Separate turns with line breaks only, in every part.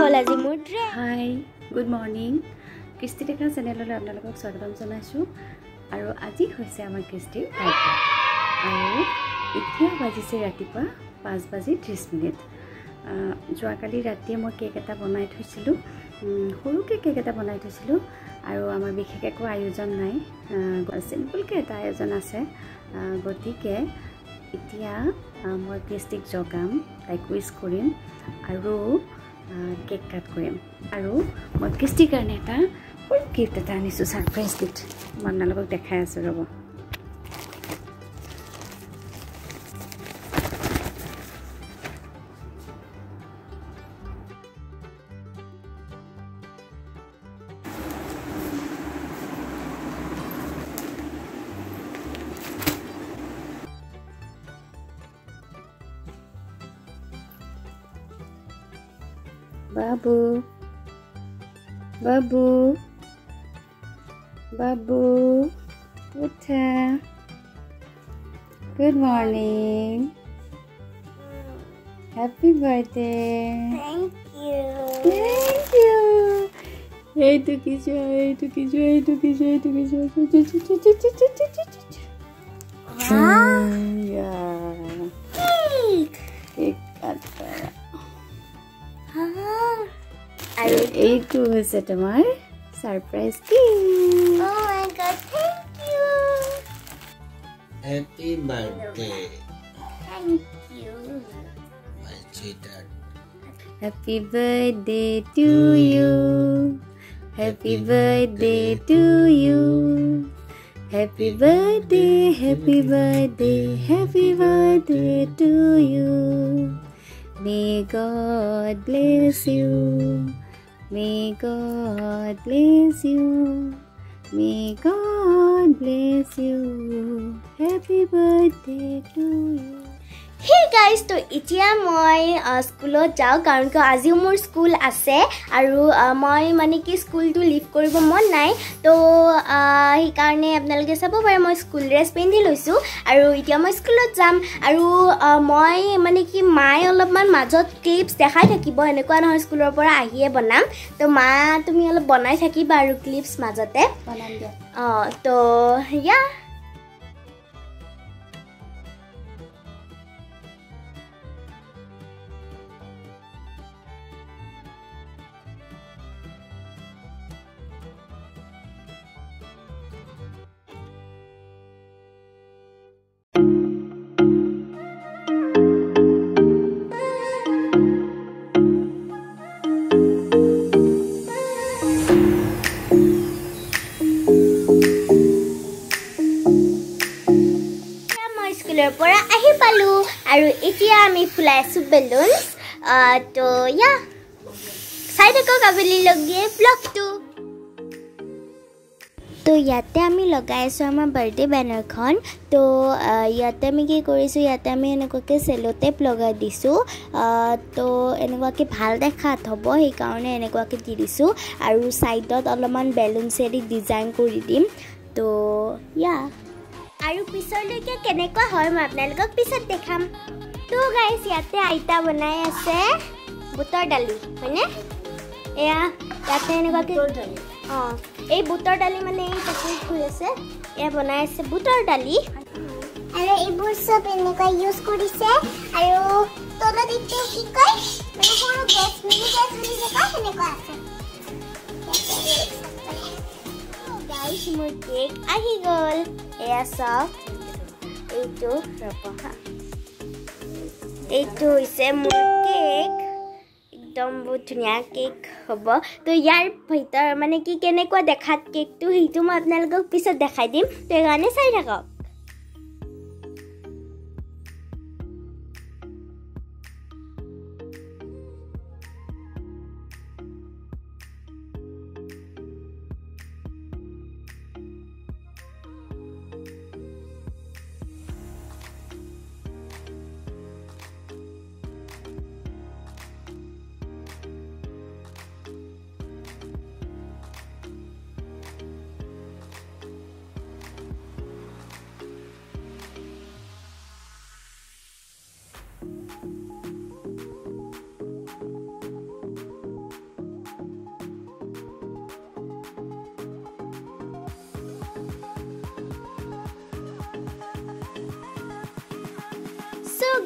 হ'ল আজি মোৰ
হাই গুড মৰ্ণিং কৃষ্টি ডেকা চেনেললৈ আপোনালোকক স্বাগতম জনাইছোঁ। আৰু আজি হৈছে আমাৰ কৃষ্টিৰ বাৰ্থডে আৰু এতিয়া বাজিছে ৰাতিপুৱা পাঁচ বাজি ত্ৰিছ মিনিট। যোৱাকালি ৰাতিয়ে মই কেক এটা বনাই থৈছিলোঁ। সৰুকৈ কেক এটা বনাই থৈছিলোঁ। আৰু আমাৰ বিশেষ একো আয়োজন নাই। চিম্পুলকৈ এটা আয়োজন আছে। গতিকে এতিয়া মই কৃষ্টিক জগাম তাইক উইচ কৰিম। আৰু কেক কাট কৰিম। আৰু মই কৃষ্টিৰ কাৰণে এটা গিফ্ট এটা আনিছোঁ ছাৰপ্ৰাইজ গিফ্ট মই আপোনালোকক দেখাই আছোঁ ৰ'ব। Babu. Babu. Babu. Uta. Good morning. Happy birthday.
Thank you.
Thank you. Hey to Kishu, hey to Kishu, hey to Kishu, hey to Kishu. Wow. Yeah. Cake.
Cake.
এইটো হৈছে তোমাৰ surprise gift
Oh my god, thank you.
Happy birthday,
Thank you.
my sweetheart.
Happy birthday to you. Happy birthday to you. Happy birthday, happy birthday, happy birthday to you. May God bless you. May God bless you. May God bless you. Happy birthday to you.
Guys, তো এতিয়া মই স্কুলত যাওঁ কাৰণ কিয় আজিও মোৰ school আছে আৰু মই মানে কি স্কুলটো লিভ কৰিব মন নাই। তো সেইকাৰণে আপোনালোকে চাব পাৰে মই স্কুল ড্ৰেছ পিন্ধি লৈছোঁ আৰু এতিয়া মই স্কুলত যাম। আৰু মই মানে কি মায়ে অলপমান মাজত ক্লিপছ দেখাই থাকিব এনেকুৱা নহয় স্কুলৰ পৰা আহিয়ে বনাম। তো মা তুমি অলপ বনাই থাকিবা আৰু ক্লিপছ মাজতে।
বনাম দিয়া।
অঁ তো ইয়া আমি ফুলাই আছোঁ বেলুনছ তো ইয়া চাই থাকক আবেলিলৈকে ব্লগটো তো ইয়াতে আমি লগাই আছোঁ আমাৰ বাৰ্থডে বেনাৰখন তো ইয়াতে আমি কি কৰিছোঁ ইয়াতে আমি এনেকুৱাকৈ চেলো টেপ লগাই দিছোঁ তো এনেকুৱাকৈ ভাল দেখাত হ'ব সেইকাৰণে এনেকুৱাকৈ দি দিছোঁ আৰু ছাইডত অলপমান বেলুনছেদি ডিজাইন কৰি দিম তো ইয়া আৰু পিছলৈকে কেনেকুৱা হয় মই আপোনালোকক পিছত দেখাম তো গাইছ ইয়াতে আইতা বনাই আছে বুটৰ দালি হয়নে এয়া ইয়াতে এনেকুৱাকৈ অঁ এই বুটৰ দালি মানে এই তাতে হৈ আছে এয়া বনাই আছে বুটৰ দালি
আৰু এইবোৰ চব এনেকুৱা ইউজ কৰিছে আৰু তলত এইটো কি কয় মানে সৰু গেছ মিনি গেছ বুলি যে কয় সেনেকুৱা আছে
গাইছ মোৰ কেক আহি গ'ল এয়া চাওক এইটো ৰ'ব হা এইটো হৈছে মোৰ কেক। একদম বহুত ধুনীয়া কেক হ'ব। তো ইয়াৰ ভিতৰ মানে কি কেনেকুৱা দেখাত কেকটো সেইটো মই আপোনালোকক পিছত দেখাই দিম। তো সেইকাৰণে চাই থাকক।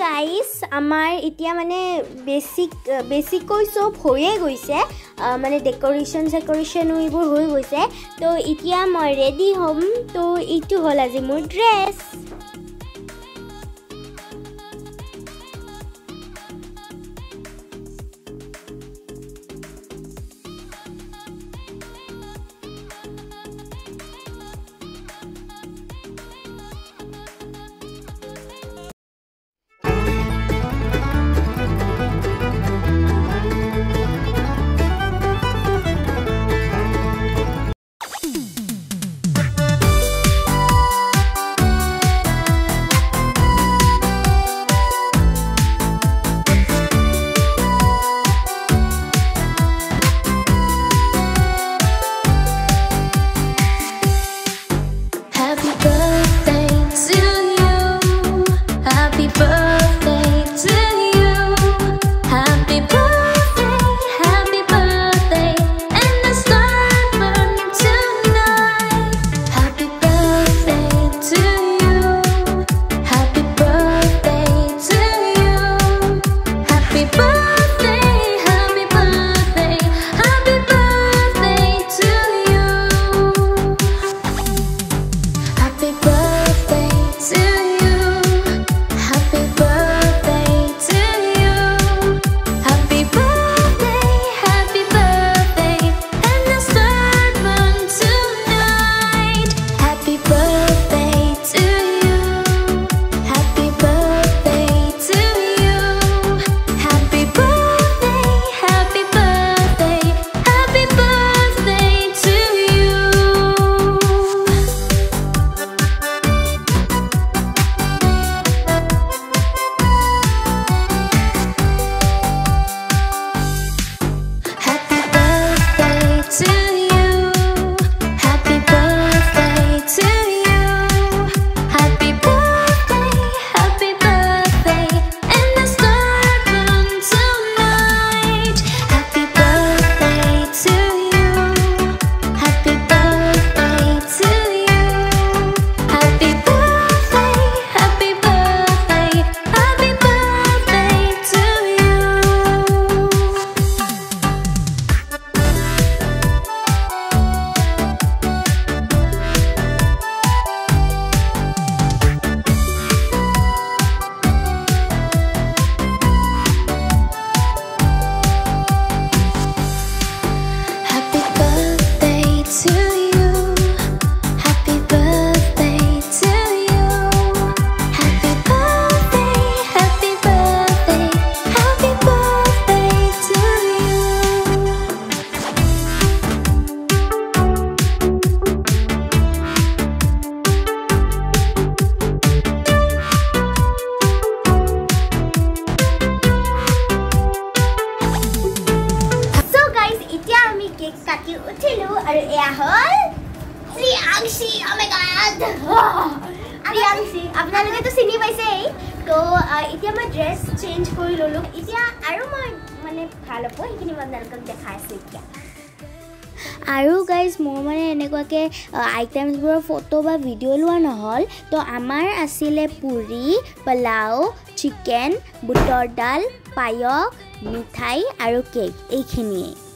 গাইজ আমাৰ এতিয়া মানে বেছিক বেছিকৈ চব হৈয়ে গৈছে। মানে ডেক'ৰেশ্যন চেক'ৰেশ্যনো এইবোৰ হৈ গৈছে। তো এতিয়া মই ৰেডি হ'ম। তো এইটো হ'ল আজি মোৰ ড্ৰেছ এতিয়া মই ড্ৰেছ চেঞ্জ কৰি ল'লোঁ এতিয়া আৰু মই মানে ভাল হ'ব সেইখিনি মই আপোনালোকক দেখাই আছোঁ এতিয়া আৰু গাইজ মোৰ মানে এনেকুৱাকৈ আইটেমছবোৰৰ ফটো বা ভিডিঅ' লোৱা নহ'ল তো আমাৰ আছিলে পুৰি পোলাও চিকেন বুটৰ ডাল পায়স মিঠাই আৰু কেক এইখিনিয়ে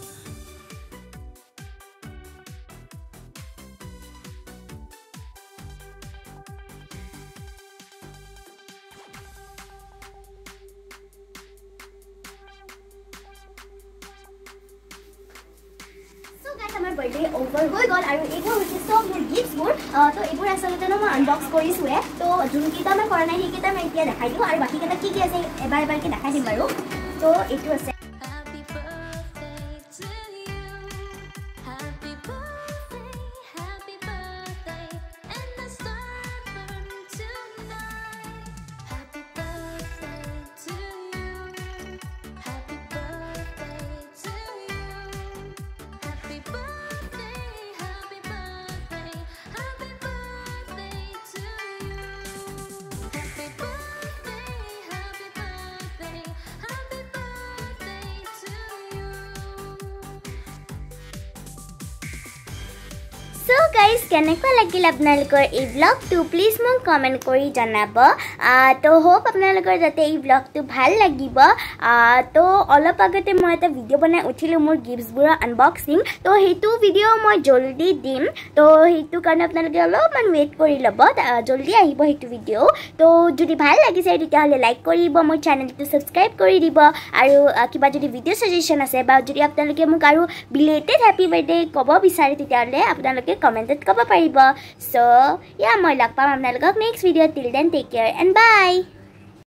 তো এইবোৰ আচলতে মই আনবক্স কৰিছোঁহে। তো যোনকেইটা মই কৰা নাই সেইকেইটা মই এতিয়া দেখাই দিওঁ আৰু বাকীকেইটা কি কি আছে এবাৰ এবাৰকৈ দেখাই দিম বাৰু। তো এইটো আছে।
গাইজ কেনেকুৱা লাগিল আপোনালোকৰ এই ব্লগটো প্লিজ মোক কমেণ্ট কৰি জনাব। তো হোপ আপোনালোকৰ যাতে এই ব্লগটো ভাল লাগিব। তো অলপ আগতে মই এটা ভিডিঅ' বনাই উঠিলোঁ মোৰ গিফ্টছবোৰৰ আনবক্সিং তো সেইটো ভিডিঅ' মই জল্দি দিম। তো সেইটো কাৰণে আপোনালোকে অলপমান ৱেইট কৰি ল'ব। জল্দি আহিব সেইটো ভিডিঅ' তো যদি ভাল লাগিছে তেতিয়াহ'লে লাইক কৰিব মোৰ চেনেলটো ছাবস্ক্ৰাইব কৰি দিব। আৰু কিবা যদি ভিডিঅ' ছাজেশ্যন আছে বা যদি আপোনালোকে মোক আৰু বিলেটেড হেপী বাৰ্থডে ক'ব বিচাৰে তেতিয়াহ'লে আপোনালোকে content ko pa paribo. So, yeah, more luck pa ma'am nalagok next video. Till then, take care and bye!